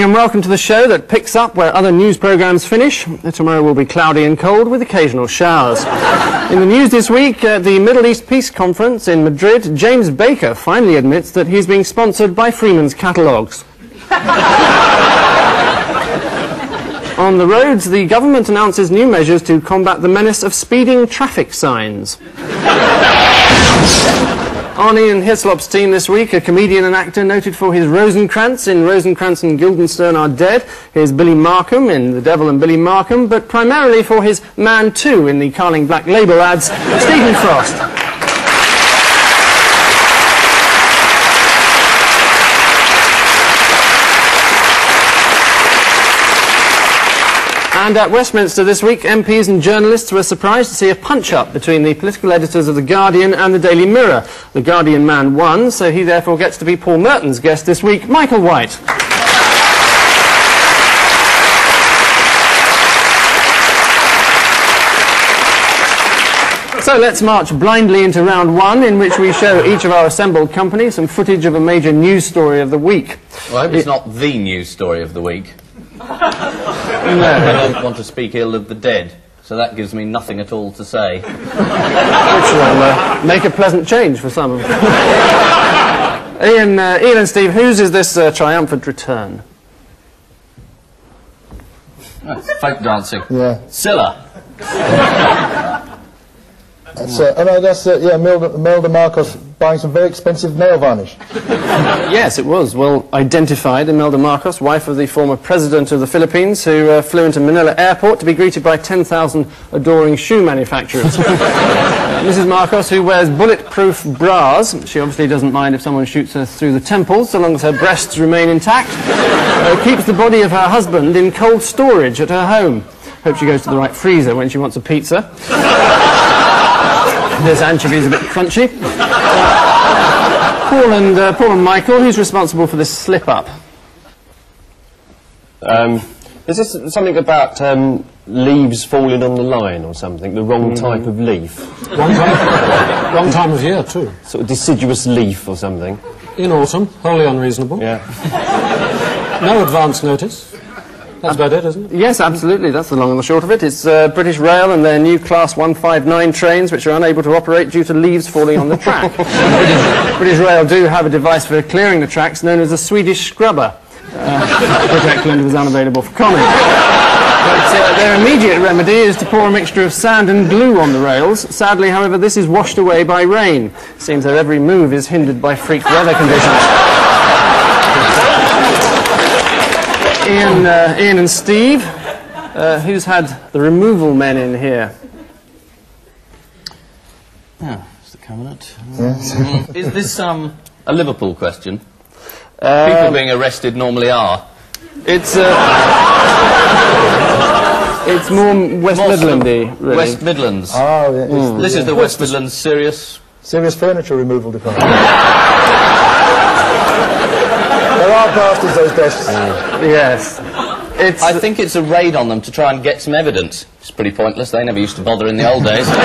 evening and welcome to the show that picks up where other news programmes finish. Tomorrow will be cloudy and cold with occasional showers. In the news this week, at the Middle East Peace Conference in Madrid, James Baker finally admits that he's being sponsored by Freeman's Catalogues. On the roads, the government announces new measures to combat the menace of speeding traffic signs. On Ian Hislop's team this week, a comedian and actor noted for his Rosencrantz in Rosencrantz and Guildenstern Are Dead, his Billy Markham in The Devil and Billy Markham, but primarily for his Man 2 in the Carling Black Label ads, Stephen Frost. And at Westminster this week, MPs and journalists were surprised to see a punch-up between the political editors of The Guardian and The Daily Mirror. The Guardian man won, so he therefore gets to be Paul Merton's guest this week, Michael White. So let's march blindly into round one, in which we show each of our assembled company some footage of a major news story of the week. Well, I hope it's not the news story of the week. I don't want to speak ill of the dead, so that gives me nothing at all to say. Which will uh, make a pleasant change for some. Of them. Ian, uh, Ian and Steve, whose is this uh, triumphant return? That's folk dancing. Yeah. Scylla. That's, uh, oh no, that's, uh, yeah, Melda, Melda Marcos buying some very expensive nail varnish. Yes, it was. Well identified, Imelda Marcos, wife of the former president of the Philippines, who uh, flew into Manila airport to be greeted by 10,000 adoring shoe manufacturers. Mrs. Marcos, who wears bulletproof bras, she obviously doesn't mind if someone shoots her through the temples, so long as her breasts remain intact, uh, keeps the body of her husband in cold storage at her home. Hope she goes to the right freezer when she wants a pizza. This anchovy is a bit crunchy. Paul and uh, Paul and Michael, who's responsible for this slip up? Um, is this something about um, leaves falling on the line or something? The wrong type of leaf? Wrong time, wrong time of year, too. Sort of deciduous leaf or something? In autumn, wholly unreasonable. Yeah. No advance notice. That's about it, isn't it? Yes, absolutely. That's the long and the short of it. It's uh, British Rail and their new Class 159 trains, which are unable to operate due to leaves falling on the track. British, British Rail do have a device for clearing the tracks known as a Swedish scrubber. Uh, Britt Ekland was unavailable for comment. But uh, their immediate remedy is to pour a mixture of sand and glue on the rails. Sadly, however, this is washed away by rain. Seems their every move is hindered by freak weather conditions. Ian, uh, Ian and Steve, uh, who's had the removal men in here? Yeah, Mr. Cabinet. Is this um, a Liverpool question? Um, People being arrested normally are. It's uh, it's more West More Midlandy, really. West Midlands. Oh, yeah, it's This is the West Midlands serious. serious furniture removal department. there are bastards, those desks. Yes, it's I think it's a raid on them to try and get some evidence. It's pretty pointless. They never used to bother in the old days.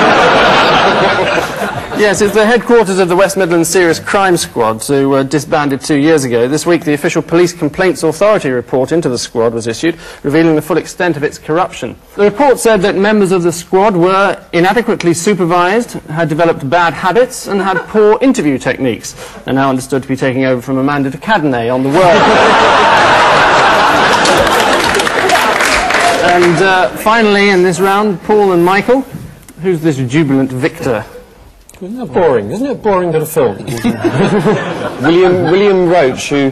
yes, it's the headquarters of the West Midlands Serious Crime Squad, who were disbanded two years ago. This week, the official Police Complaints Authority report into the squad was issued, revealing the full extent of its corruption. The report said that members of the squad were inadequately supervised, had developed bad habits, and had poor interview techniques. They're now understood to be taking over from Amanda de Cadenet on the word. And uh, finally, in this round, Paul and Michael. Who's this jubilant victor? Isn't that boring? Isn't it boring to film? William, William Roach, who...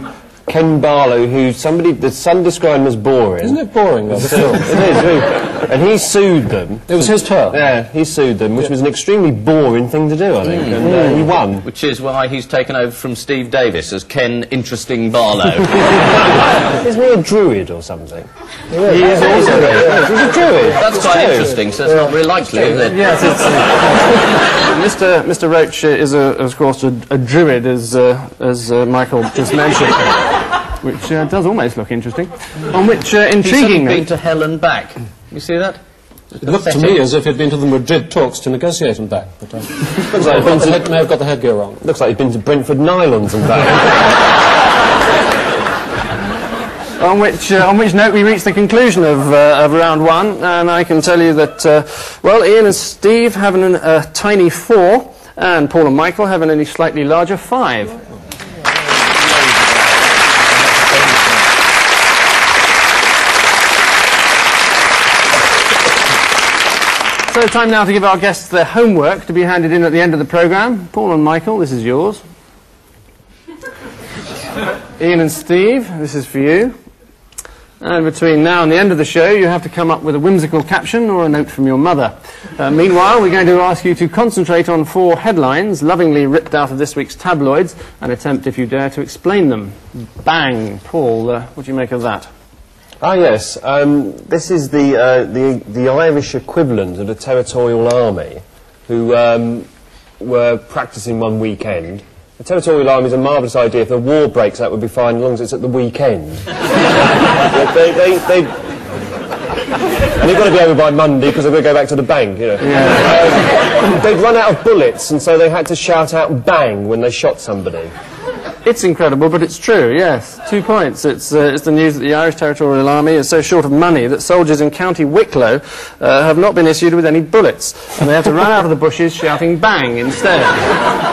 Ken Barlow, who somebody... The Sun described him as boring. Isn't it boring, though, the film? it is, really. And he sued them. It was his turn. Yeah, he sued them, which was an extremely boring thing to do, I think. And uh, he won. Which is why he's taken over from Steve Davis as Ken Interesting Barlow. Isn't he a druid or something? He is also Yeah, he's a druid. That's It's quite true. interesting, so it's not very likely, is it? Yes, it's. Mr. Mr. Roach uh, is, a, of course, a, a druid, as, uh, as uh, Michael just mentioned, which uh, does almost look interesting. On which, uh, He's suddenly intriguing been to hell and back. You see that? It looked to me as if he'd been to the Madrid talks to negotiate and back. But, uh, Looks like, he'd been to, head, may have got the headgear wrong. looks like he'd been to Brentford Nylons and back. on which, uh, on which note we reach the conclusion of, uh, of round one, and I can tell you that, uh, well, Ian and Steve have an, a tiny four, and Paul and Michael have an only slightly larger five. So time now to give our guests their homework to be handed in at the end of the programme. Paul and Michael, this is yours. Ian and Steve, this is for you. And between now and the end of the show, you have to come up with a whimsical caption or a note from your mother. Uh, meanwhile, we're going to ask you to concentrate on four headlines, lovingly ripped out of this week's tabloids, and attempt, if you dare, to explain them. Bang! Paul, uh, what do you make of that? Ah, yes. Um, this is the, uh, the, the Irish equivalent of the Territorial Army, who um, were practicing one weekend. The Territorial Army is a marvellous idea. If the war breaks out, it would be fine as long as it's at the weekend. Yeah, they, they, they, and they've got to be over by Monday because they've got to go back to the bank, you know. Um, they'd run out of bullets, and so they had to shout out bang when they shot somebody. It's incredible, but it's true, yes. Two points. It's, uh, it's the news that the Irish Territorial Army is so short of money that soldiers in County Wicklow uh, have not been issued with any bullets, and they have to run out of the bushes shouting bang instead.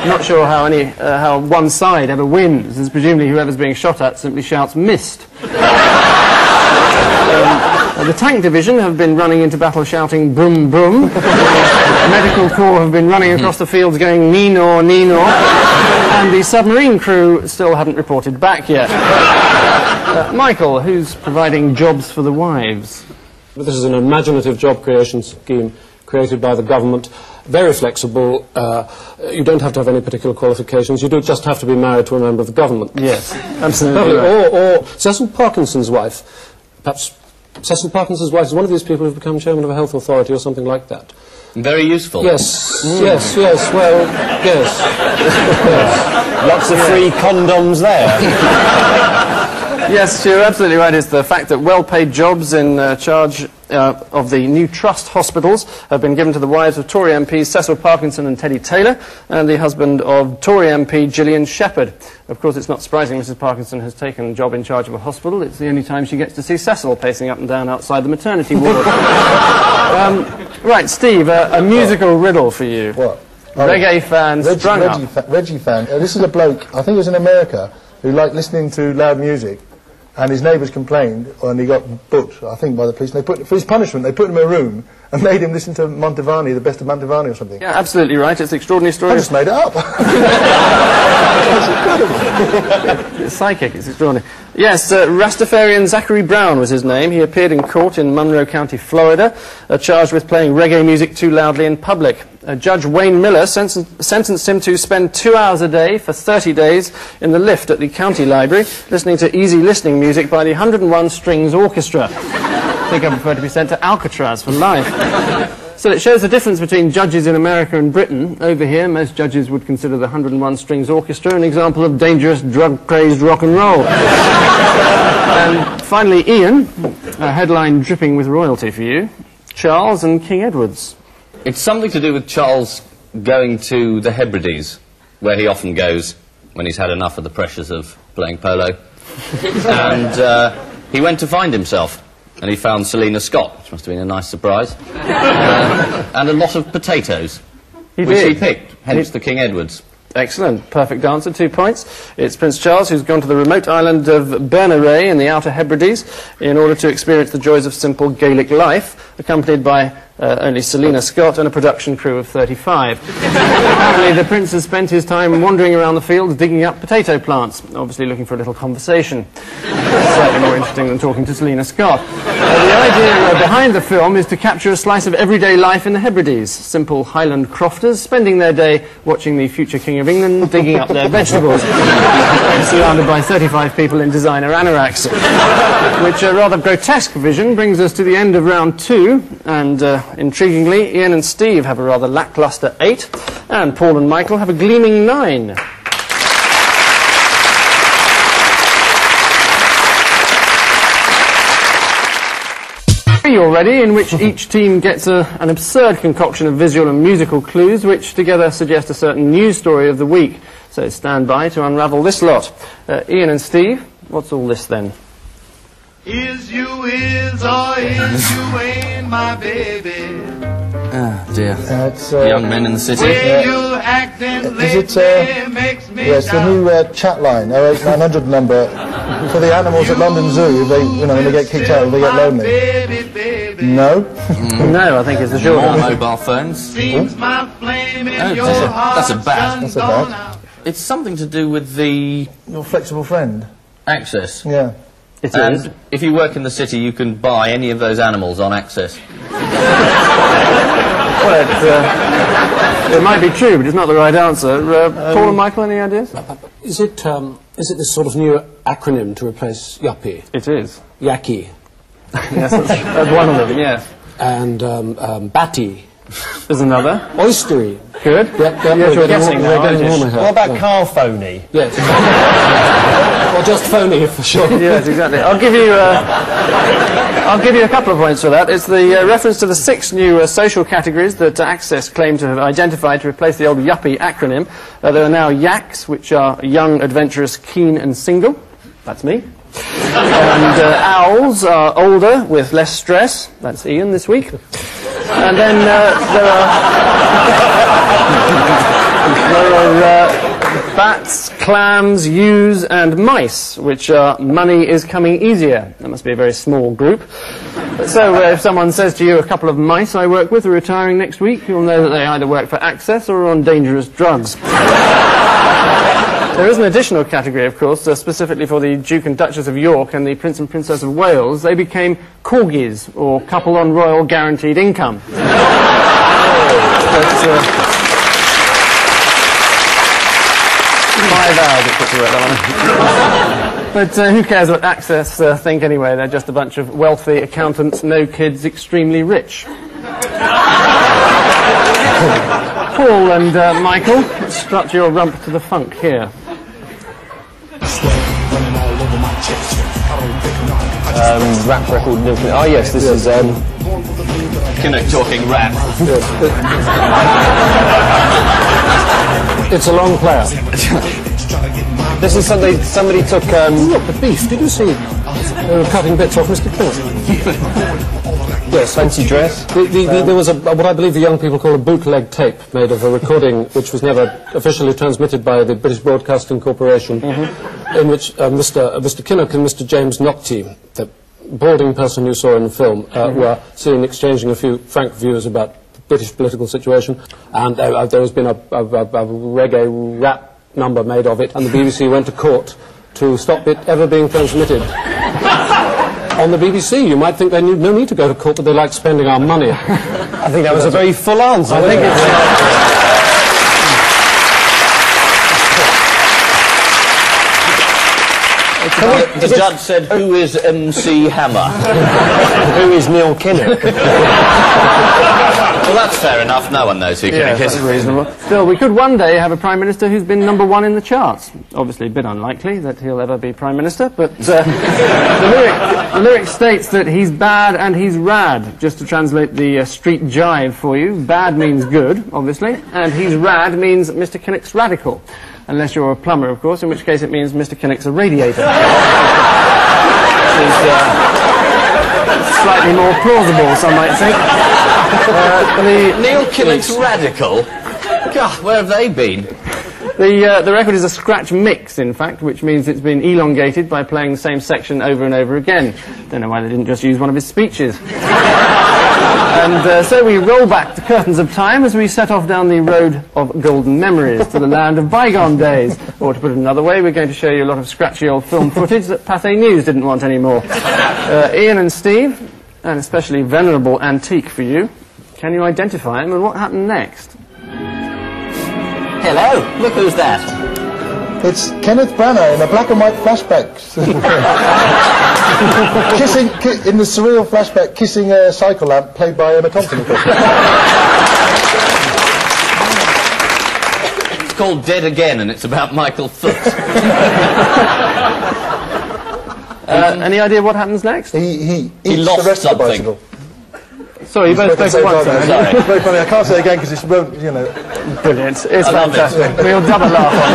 not sure how, any, uh, how one side ever wins, as presumably whoever's being shot at simply shouts missed. Uh, the tank division have been running into battle shouting broom broom. the medical corps have been running across the fields going Nino Nino. and the submarine crew still haven't reported back yet. Uh, Michael, who's providing jobs for the wives? This is an imaginative job creation scheme created by the government. Very flexible. Uh, you don't have to have any particular qualifications. You do just have to be married to a member of the government. Yes, absolutely. right. Or, or Cecil Parkinson's wife. Perhaps Cecil Parkinson's wife is one of these people who've become chairman of a health authority or something like that. Very useful. Yes, yes, yes, well, yes. yes. Lots of free condoms there. Yes, you're absolutely right. It's the fact that well-paid jobs in uh, charge uh, of the new trust hospitals have been given to the wives of Tory MPs Cecil Parkinson and Teddy Taylor, and the husband of Tory MP Gillian Shepherd. Of course, it's not surprising Mrs. Parkinson has taken a job in charge of a hospital. It's the only time she gets to see Cecil pacing up and down outside the maternity ward. um, right, Steve, uh, a musical riddle for you. What? Reggae fans Reggie, sprung Reggie, up. fa- Reggie fan. Uh, this is a bloke, I think it was in America, who liked listening to loud music. And his neighbours complained, and he got booked, I think, by the police. And they put, for his punishment, they put him in a room and made him listen to Mantovani, the best of Mantovani or something. Yeah, absolutely right. It's an extraordinary story. I just made it up. It's psychic. It's extraordinary. Yes, uh, Rastafarian Zachary Brown was his name. He appeared in court in Monroe County, Florida, uh, charged with playing reggae music too loudly in public. Uh, Judge Wayne Miller sen- sentenced him to spend two hours a day for 30 days in the lift at the county library, listening to easy listening music by the 101 Strings Orchestra. I think I prefer to be sent to Alcatraz for life. So it shows the difference between judges in America and Britain. Over here, most judges would consider the 101 Strings Orchestra an example of dangerous, drug-crazed rock and roll. and finally, Ian, a headline dripping with royalty for you. Charles and King Edward's. It's something to do with Charles going to the Hebrides, where he often goes when he's had enough of the pressures of playing polo. and uh, he went to find himself, and he found Selina Scott, which must have been a nice surprise, uh, and a lot of potatoes, He which he picked, hence the King Edwards. Excellent. Perfect answer. Two points. It's Prince Charles who's gone to the remote island of Berneray in the Outer Hebrides in order to experience the joys of simple Gaelic life, accompanied by uh, only Selina Scott and a production crew of 35. Apparently, the prince has spent his time wandering around the fields digging up potato plants, obviously looking for a little conversation. Slightly more interesting than talking to Selina Scott. Uh, the idea uh, behind the film is to capture a slice of everyday life in the Hebrides. Simple Highland crofters spending their day watching the future King of England digging up their vegetables, surrounded by 35 people in designer anoraks. Which uh, rather grotesque vision brings us to the end of round two, and uh, intriguingly, Ian and Steve have a rather lackluster eight, and Paul and Michael have a gleaming nine. already, in which each team gets a, an absurd concoction of visual and musical clues, which together suggest a certain news story of the week. So stand by to unravel this lot. Uh, Ian and Steve, what's all this then? Is you is or is you ain't my baby? Ah, dear. Uh, it's, uh, Young men in the city. Way you acting Is it, uh, makes me Yes, the new uh, chat line, 08900 number, for the animals at London Zoo, they, you know, when they get kicked out, if they get lonely. baby, baby. No? No, I think it's the short More answer. mobile phones. Seems my flame in Oh, your that's a- heart that's a bat. That's a gone bat. out. It's something to do with the Your flexible friend. access. Yeah. It is. And if you work in the city, you can buy any of those animals on access. Well, it, uh, it might be true, but it's not the right answer. Uh, Paul and Michael, any ideas? Is it, um, is it this sort of new acronym to replace yuppie? It is. Yaki. Yes, that's, that's one of them, yes. And um, um, batty. There's another. Oystery. Good. Yep, yep, Yes, we're you're getting guessing warm- now, we're getting aren't you? warmer here. What about Yeah. car phony? Yes. or just phony, for sure. Yes, exactly. I'll give you. Uh, I'll give you a couple of points for that. It's the uh, reference to the six new uh, social categories that uh, Access claim to have identified to replace the old yuppie acronym. Uh, there are now yaks, which are young, adventurous, keen, and single. That's me. and uh, owls are older with less stress. That's Ian this week. And then uh, there are there are uh, bats, clams, ewes, and mice, which are money is coming easier. That must be a very small group. So uh, if someone says to you, a couple of mice I work with are retiring next week, you'll know that they either work for Access or are on dangerous drugs. There is an additional category, of course, uh, specifically for the Duke and Duchess of York and the Prince and Princess of Wales. They became corgis, or couple on royal guaranteed income. But, uh, five hours it took to work that one. But uh, who cares what Access uh, think anyway? They're just a bunch of wealthy accountants, no kids, extremely rich. Paul and uh, Michael, strut your rump to the funk here. Um, rap record nuclear. Oh yes, this is um, Kinnock talking rap. It's a long player. this is somebody somebody took um, Look, the beef. Did you see? They were cutting bits off Mr. Kinnock. yes, fancy dress. The, the, the, there was a, what I believe the young people call a bootleg tape made of a recording which was never officially transmitted by the British Broadcasting Corporation, in which uh, Mr. Uh, Mr. Kinnock and Mr. James Naughtie, the balding person you saw in the film, uh, were seen exchanging a few frank views about the British political situation, and uh, uh, there has been a, a, a, a reggae rap number made of it, and the BBC went to court to stop it ever being transmitted on the BBC. You might think they need no need to go to court, but they like spending our money. I think that was a very full answer. I think it's. it? Uh, The judge said, who is MC Hammer? Who is Neil Kinnock? well, that's fair enough. No one knows who Yeah, Kinnock that's is. reasonable. Still, we could one day have a Prime Minister who's been number one in the charts. Obviously, a bit unlikely that he'll ever be Prime Minister, but uh, the, lyric, the lyric states that he's bad and he's rad. Just to translate the uh, street jive for you, bad means good, obviously, and he's rad means Mr. Kinnock's radical. Unless you're a plumber, of course, in which case it means Mr. Kinnock's a radiator. Which is, uh, slightly more plausible, some might think. Uh, the, Neil Kinnock's radical. God, where have they been? The, uh, the record is a scratch mix, in fact, which means it's been elongated by playing the same section over and over again. Don't know why they didn't just use one of his speeches. and uh, so we roll back the curtains of time as we set off down the road of golden memories to the land of bygone days. Or to put it another way, we're going to show you a lot of scratchy old film footage that Pathé News didn't want anymore. Uh, Ian and Steve, an especially venerable antique for you. Can you identify him and what happened next? Hello, look who's that. It's Kenneth Branagh in a black and white flashback. kissing, ki- in the surreal flashback, kissing a cycle lamp played by Emma Thompson. of course. It's called Dead Again, and it's about Michael Foot. Uh, any idea what happens next? he, he eats lost the rest something. of the bicycle. Sorry, you both Both at the spoke at once. time. haven't you? It's very funny. I can't say it again because it's, won't, you know. Brilliant. It's I love fantastic. We'll double laugh on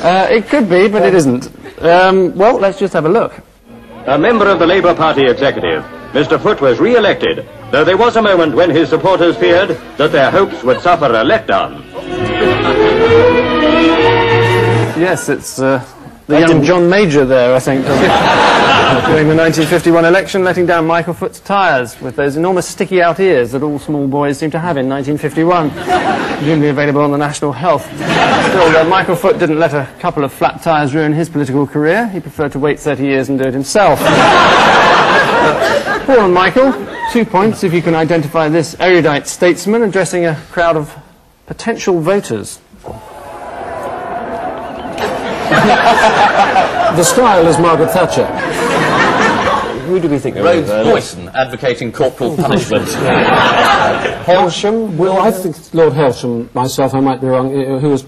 that. uh, it could be, but it isn't. Um, well, let's just have a look. A member of the Labour Party executive, Mr. Foot was re-elected, though there was a moment when his supporters feared that their hopes would suffer a letdown. Yes, it's uh, the young John Major there, I think, during the 1951 election, letting down Michael Foot's tyres with those enormous sticky out ears that all small boys seem to have in 1951, presumably available on the National Health. Still, Michael Foot didn't let a couple of flat tyres ruin his political career. He preferred to wait 30 years and do it himself. Paul and Michael, two points if you can identify this erudite statesman addressing a crowd of potential voters. The style is Margaret Thatcher. Who do we think they Rhodes were? Boyson advocating corporal punishment. Horsham? Well, I think Lord Hailsham, myself, I might be wrong, uh, who was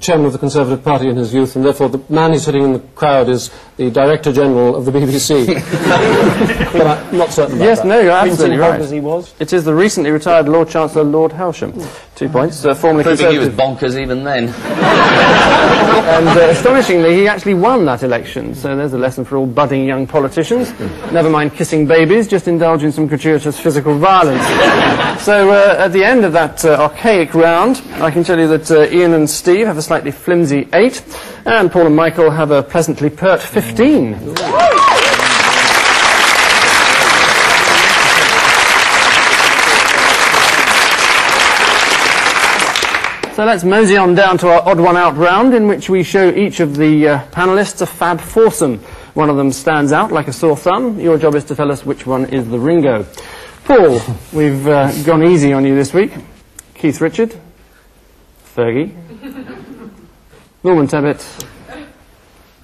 chairman of the Conservative Party in his youth, and therefore the man who's sitting in the crowd is the Director General of the BBC. but I'm not certain about Yes, that. no, you're absolutely Hogg right. as he was? It is the recently retired Lord Chancellor Lord Hailsham. Two points. Uh, formerly Proving he was bonkers even then. And uh, astonishingly, he actually won that election. So there's a lesson for all budding young politicians. Never mind kissing babies, just indulge in some gratuitous physical violence. so uh, at the end of that uh, archaic round, I can tell you that uh, Ian and Steve have a slightly flimsy eight, and Paul and Michael have a pleasantly pert 15. So let's mosey on down to our odd one out round, in which we show each of the uh, panelists a fab foursome. One of them stands out like a sore thumb. Your job is to tell us which one is the Ringo. Paul, we've uh, gone easy on you this week. Keith Richard, Fergie, Norman Tebbit,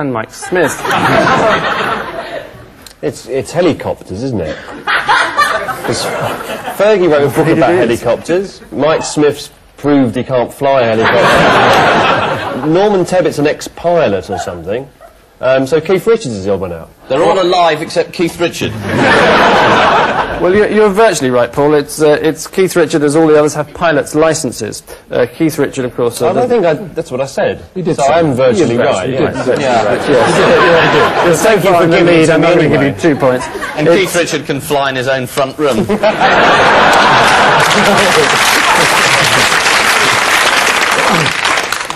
and Mike Smith. It's, it's helicopters, isn't it? Fergie wrote a book about helicopters. Mike Smith's proved he can't fly a helicopter. Norman Tebbit's an ex-pilot or something. Um, so Keith Richards is the odd one out. They're all alive except Keith Richard. Well, you're, you're virtually right, Paul. It's, uh, it's Keith Richard, as all the others have pilot's licenses. Uh, Keith Richard, of course. uh, I don't think I, that's what I said. You did so I'm virtually You did right. virtually- you yes. did. Yes. You're so far in the lead, I'm going to give you two points. And Keith Richard can fly in his own front room.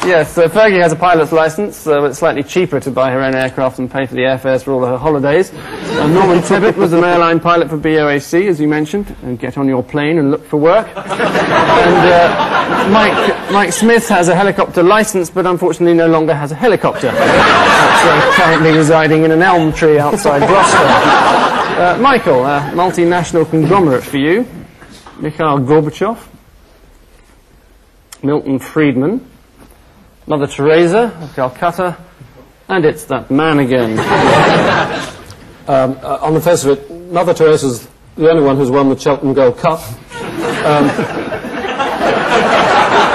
Yes, so Fergie has a pilot's license, so it's slightly cheaper to buy her own aircraft and pay for the airfares for all of her holidays. Uh, Norman Tebbit was an airline pilot for BOAC, as you mentioned, and get on your plane and look for work. and uh, Mike, Mike Smith has a helicopter license, but unfortunately no longer has a helicopter. It's uh, currently residing in an elm tree outside Gloucester. Uh, Michael, a multinational conglomerate for you. Mikhail Gorbachev, Milton Friedman, Mother Teresa of Calcutta, and it's that man again. Um, uh, on the face of it, Mother Teresa's the only one who's won the Cheltenham Gold Cup. Um,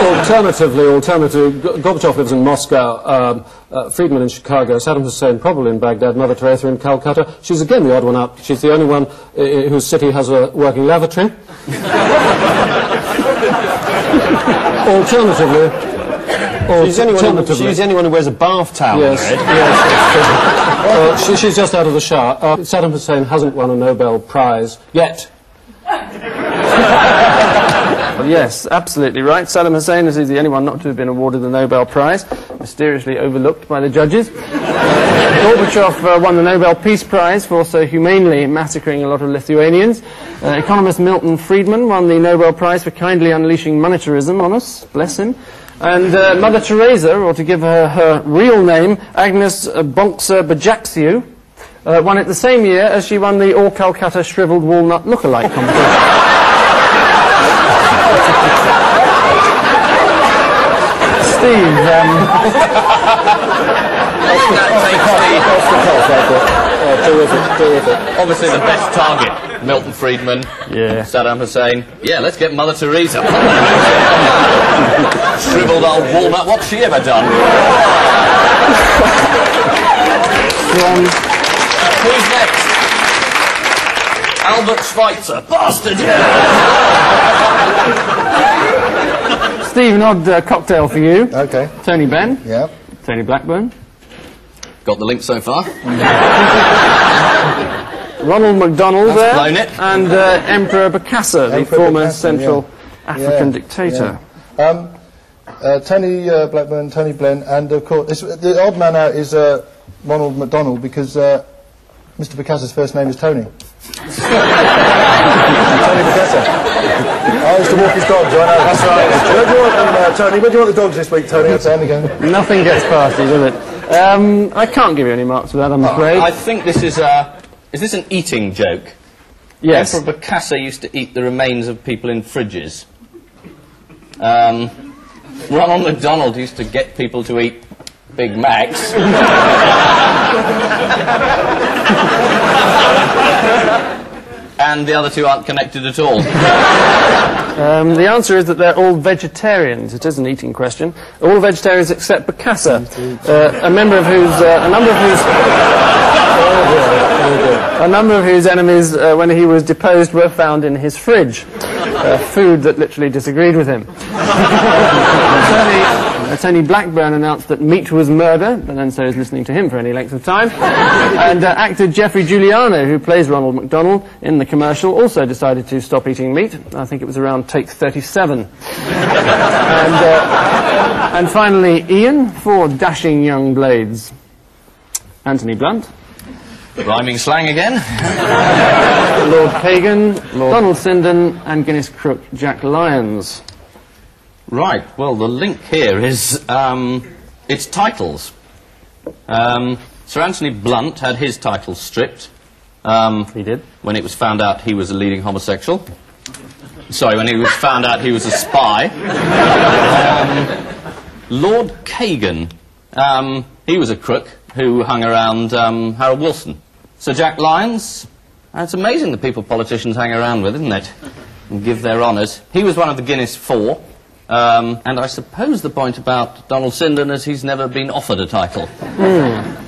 alternatively, alternatively, Gorbachev lives in Moscow, um, uh, Friedman in Chicago, Saddam Hussein probably in Baghdad, Mother Teresa in Calcutta. She's again the odd one out. She's the only one uh, whose city has a working lavatory. alternatively, She's the, only one who, she's the only one who wears a bath towel Yes, on her head. yes. well, she, she's just out of the shower. Uh, Saddam Hussein hasn't won a Nobel Prize yet. Yes, absolutely right. Saddam Hussein is the only one not to have been awarded the Nobel Prize, mysteriously overlooked by the judges. Gorbachev uh, won the Nobel Peace Prize for so humanely massacring a lot of Lithuanians. Uh, economist Milton Friedman won the Nobel Prize for kindly unleashing monetarism on us, bless him. And uh, Mother Teresa, or to give her her real name, Agnes uh, Bonksa Bojaxhiu, uh, won it the same year as she won the All Calcutta Shriveled Walnut Lookalike competition. Steve, um, terrific, terrific. Obviously the best target, Milton Friedman, Yeah. Saddam Hussein. Yeah, let's get Mother Teresa. Shriveled old walnut, what's she ever done? Who's next? Albert Schweitzer. Bastard, yeah! Steve, an odd uh, cocktail for you. Okay. Tony Benn, Yeah. Tony Blackburn, got the link so far. Ronald McDonald That's there, blown it. and uh, Emperor Bokassa, the Emperor former Bokassa, Central yeah. African Yeah, dictator. yeah. Um, uh, Tony uh, Blackburn, Tony Blenn, and of course, it's, the odd man out is uh, Ronald McDonald because uh, Mr. Picasso's first name is Tony. Tony Picasso. I used to walk his dogs, I know. That's right. Where do you want them, uh, Tony? Where do you want the dogs this week, Tony? That's Andy going. Nothing gets past you, does it? Um, I can't give you any marks for that, I'm afraid. I think this is a. Is this an eating joke? yes. Emperor Bokassa used to eat the remains of people in fridges. Um, Ronald McDonald used to get people to eat Big Macs. and the other two aren't connected at all. Um, the answer is that they're all vegetarians. It is an eating question. All vegetarians except Bokassa, uh, a member of whose, uh, a number of whose, a number of whose enemies, uh, when he was deposed, were found in his fridge. Uh, food that literally disagreed with him. Tony, uh, Tony Blackburn announced that meat was murder, but then so is listening to him for any length of time. and uh, actor Jeffrey Giuliano, who plays Ronald McDonald in the commercial, also decided to stop eating meat. I think it was around take 37. and, uh, and finally, Ian for dashing young blades. Anthony Blunt, Rhyming slang again. Lord Kagan, Donald Sinden, and Guinness crook Jack Lyons. Right, well, the link here is um, its titles. Um, Sir Anthony Blunt had his titles stripped. Um, He did. when it was found out he was a leading homosexual. Sorry, when he was found out he was a spy. Um, Lord Kagan, um, he was a crook who hung around um, Harold Wilson. Sir Jack Lyons, it's amazing the people politicians hang around with, isn't it? And give their honours. He was one of the Guinness Four. Um, and I suppose the point about Donald Sinden is he's never been offered a title.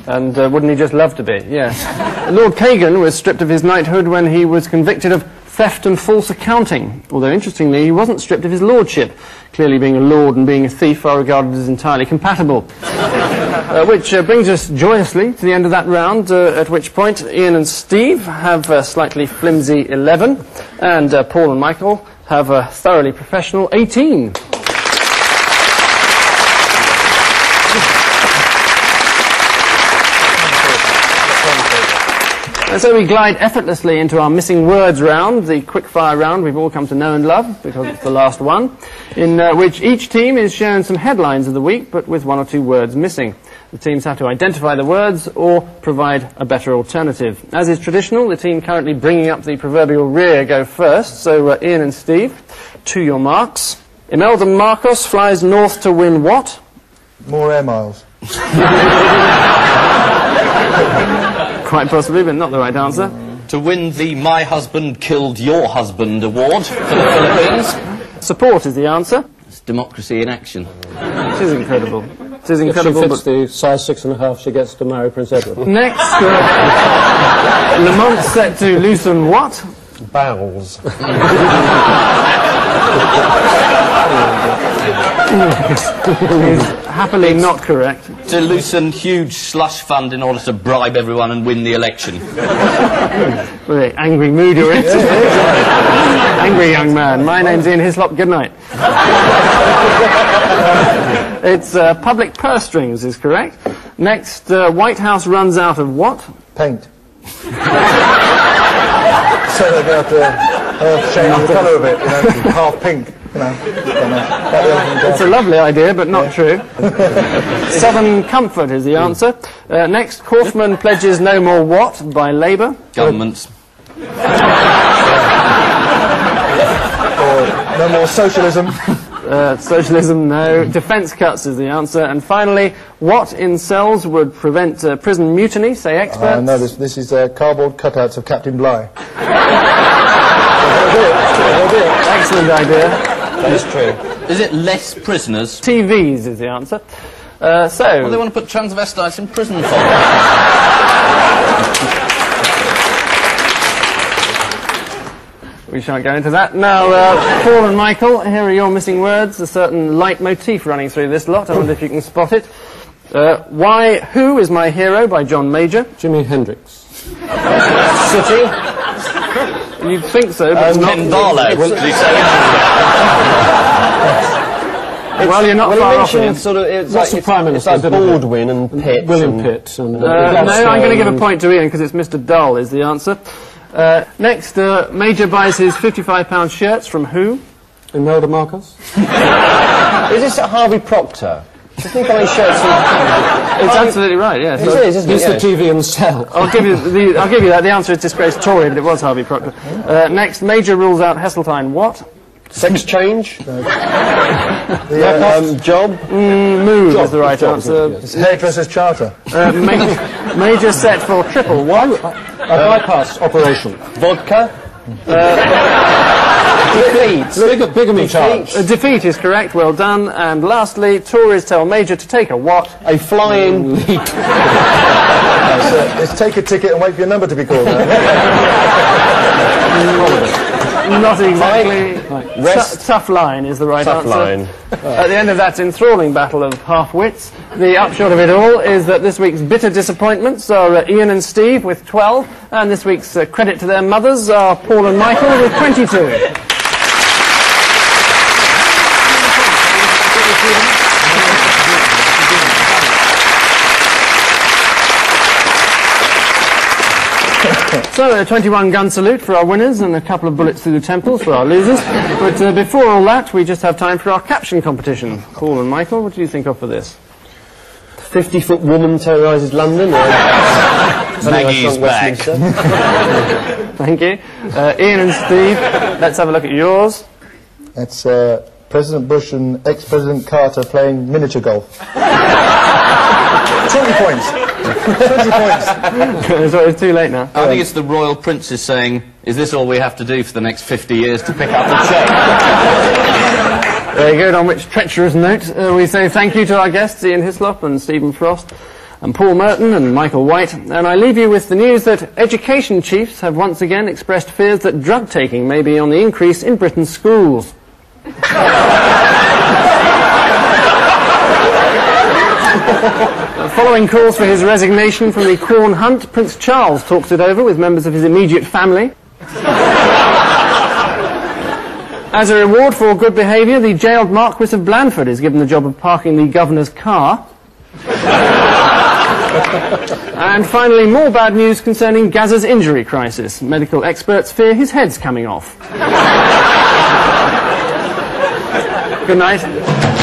And uh, wouldn't he just love to be? Yes. Lord Kagan was stripped of his knighthood when he was convicted of theft and false accounting. Although, interestingly, he wasn't stripped of his lordship. Clearly, being a lord and being a thief are regarded as entirely compatible. uh, which uh, brings us joyously to the end of that round, uh, at which point Ian and Steve have a slightly flimsy 11, and uh, Paul and Michael have a thoroughly professional 18. And so we glide effortlessly into our missing words round, the quickfire round we've all come to know and love, because it's the last one, in uh, which each team is shown some headlines of the week, but with one or two words missing. The teams have to identify the words or provide a better alternative. As is traditional, the team currently bringing up the proverbial rear go first, so uh, Ian and Steve, to your marks. Imelda Marcos flies north to win what? More air miles. Quite possibly, but not the right answer. To win the My Husband Killed Your Husband award for the Philippines. Support is the answer. It's democracy in action. It is incredible. It is If she incredible, fits but the size six and a half, she gets to marry Prince Edward. Next, uh, Lamont set to loosen what? Bowels. Is happily not correct. To loosen huge slush fund in order to bribe everyone and win the election. Very angry mood you're in. angry young man. My name's Ian Hislop. Good night. it's uh, public purse strings is correct. Next, uh, White House runs out of what? Paint. so they're going to have to uh, change the colour of it, you know, half pink, you know. don't know. That the other It's a lovely idea, but not true. Southern Comfort is the answer. Uh, next, Kaufman pledges no more what by Labour? Governments. or no more socialism. Uh, socialism, no. Defence cuts is the answer. And finally, what in cells would prevent uh, prison mutiny, say experts? Uh, no, this, this is uh, cardboard cutouts of Captain Bligh. Excellent idea. That is true. Is it less prisoners? TVs is the answer. Uh, so, What do they want to put transvestites in prison for? we shan't go into that. Now, uh, Paul and Michael, here are your missing words. A certain leitmotif running through this lot. I wonder if you can spot it. Uh, why Who is My Hero by John Major. Jimi Hendrix. City. You'd think so, but it's not. Ken Barlow. Did he say? Well, you're not well, far off. Mentioned sort of it's Lots like, of prime it's like? Baldwin and Pitt. William and, Pitt. And, Uh, no, I'm going to give a point to Ian because it's Mr. Dull is the answer. Uh, next, uh, Major buys his £55 shirts from who? Imelda Marcos. Is this Harvey Proctor? Doesn't he buy shirts from... It's absolutely right, yes. It is, isn't it? He's the TV and cell. I'll give you the I'll give you that. The answer is disgraced Tory, but it was Harvey Proctor. Uh, next, Major rules out Heseltine. What? Sex change? The, uh, um, job? Move is the right answer. it's hairdresser's charter. Uh, major, major set for triple. What? A bypass operation. Vodka? Big, bigamy charge. Uh, defeat is correct. Well done. And lastly, Tories tell Major to take a what? A flying leap. It's, uh, it's take a ticket and wait for your number to be called. Not exactly. Rest. Tu- tough line is the right Tough answer. line. At the end of that enthralling battle of half-wits, the upshot of it all is that this week's bitter disappointments are uh, Ian and Steve with 12, and this week's uh, credit to their mothers are Paul and Michael with 22. So, a 21 gun salute for our winners and a couple of bullets through the temples for our losers. But uh, before all that, we just have time for our caption competition. Paul and Michael, what do you think of for this? 50 foot woman terrorises London? Or Maggie's back. Thank you. Uh, Ian and Steve, let's have a look at yours. It's uh, President Bush and ex-President Carter playing miniature golf. 20 points. 20 points. so it's too late now. I think it's the royal princess saying, "Is this all we have to do for the next 50 years to pick up the cheque?" Very good. On which treacherous note, uh, we say thank you to our guests, Ian Hislop and Stephen Frost, and Paul Merton and Michael White. And I leave you with the news that education chiefs have once again expressed fears that drug taking may be on the increase in Britain's schools. Following calls for his resignation from the Quorn Hunt, Prince Charles talks it over with members of his immediate family. As a reward for good behaviour, the jailed Marquis of Blandford is given the job of parking the governor's car. and finally, more bad news concerning Gazza's injury crisis. Medical experts fear his head's coming off. good night.